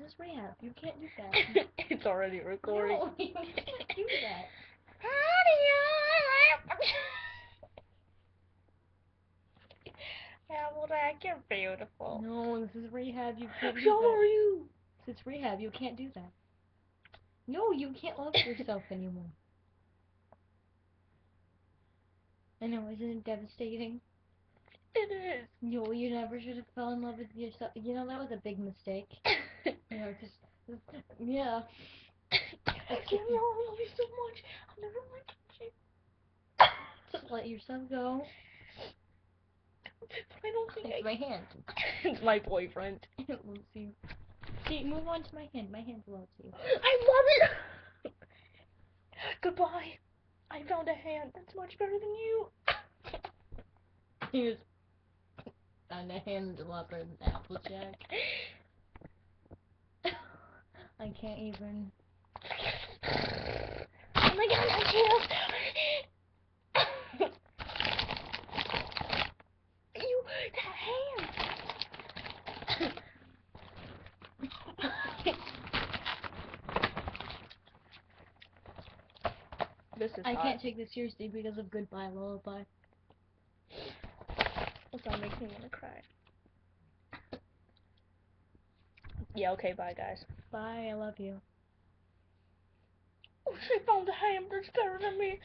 This is rehab. You can't do that. it's already recording. No, you can't do that. Applejack, you're beautiful. No, this is rehab. You can't do So that. are you. This is rehab. You can't do that. No, you can't love yourself anymore. I know, isn't it devastating? It is. No, you never should have fell in love with yourself. You know, that was a big mistake. You know, 'cause yeah. I love you so much. I'll never let you. Just let yourself go. I don't think It's I my hand. it's my boyfriend. It loves you. See, move on to my hand. My hand loves you. I love it. Goodbye. I found a hand that's much better than you. Here's and a hand lover and Applejack. I can't even. Oh my god, my chills. you, that hand. this is I hot. can't take this seriously because of Goodbye Lullaby. This song makes me want to cry. Yeah, okay, bye guys. Bye, I love you. Oh, she found a ham that's better than me.